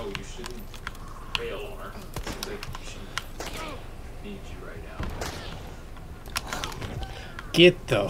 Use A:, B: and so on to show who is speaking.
A: no, you shouldn't fail on her. Seems like she needs you right now.
B: Get the